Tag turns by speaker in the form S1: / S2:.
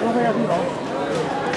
S1: 都会要提高。